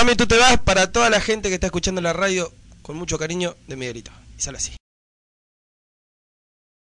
Mami, tú te vas para toda la gente que está escuchando la radio con mucho cariño de Miguelito. Y sale así.